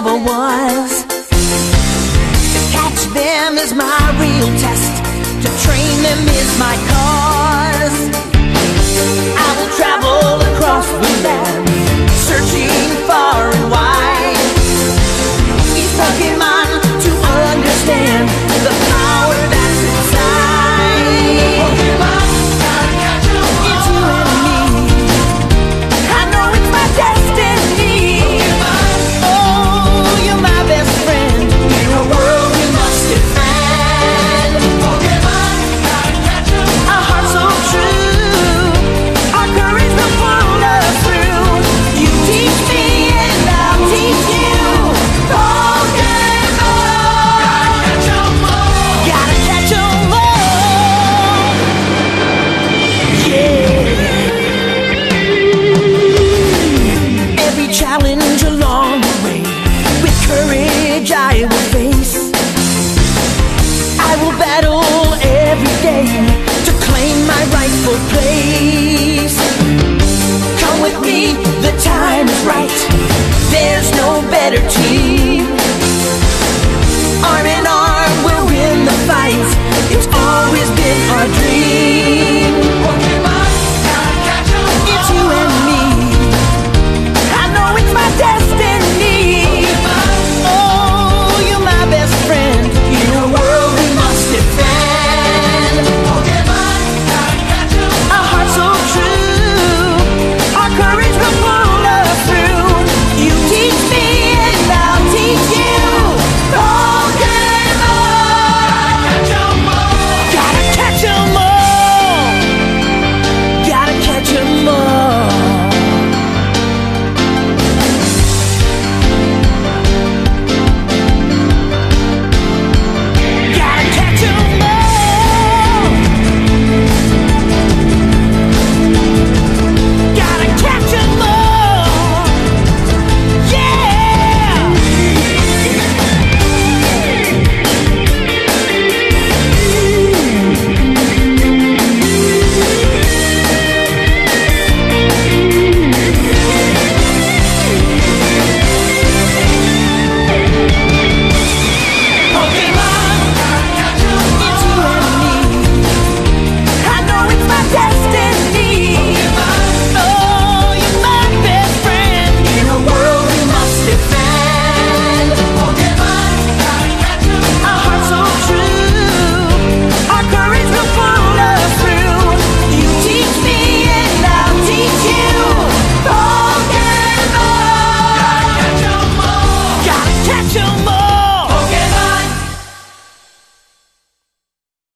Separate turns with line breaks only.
ever was. To catch them is my real test, to train them is my call. Team.